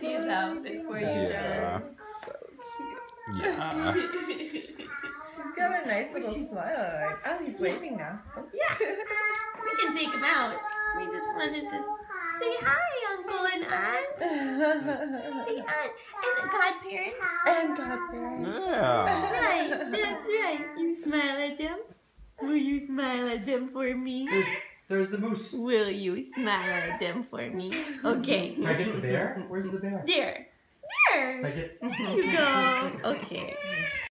See his outfit for you, Yeah. John. So cute. Yeah. He's got a nice little smile. Oh, he's waving now. Yeah. we can take him out. We just wanted to say hi, Uncle and Aunt. Say aunt and godparents. and godparents. Yeah. That's right. That's right. You smile at them. Will you smile at them for me? There's, the moose. Will you smile at them for me? Okay. Can I get the bear? Where's the bear? There. Can I There. get There you go. Okay.